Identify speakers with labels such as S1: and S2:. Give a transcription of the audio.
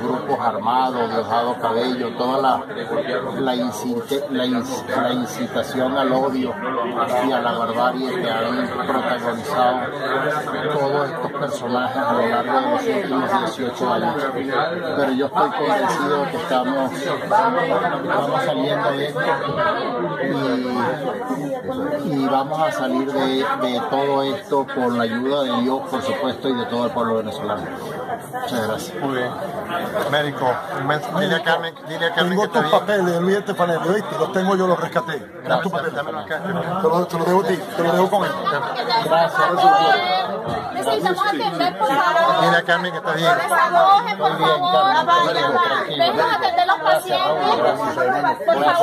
S1: grupos armados, Diosdado Cabello, toda la, la, la, incitación al odio y a la barbarie que han protagonizado todos estos personajes a lo largo de los últimos 18 años. Pero yo estoy convencido de que estamos, estamos saliendo de esto y, y vamos a salir de, de todo esto con la ayuda de Dios, por supuesto, y de todo el pueblo venezolano. Muchas gracias.
S2: Muy bien. Médico, dile a Carmen, dile a Carmen
S3: tengo tus papeles, Luis Estefanel, ¿viste? Los tengo yo, los rescaté. Gracias, tu papel. Te lo, te lo dejo a ti, te lo dejo con él.
S1: Gracias.
S4: Necesitamos atender, por favor.
S2: Dile a Carmen que está bien.
S4: Desahoje, por favor. Dejen atender los pacientes. Por favor.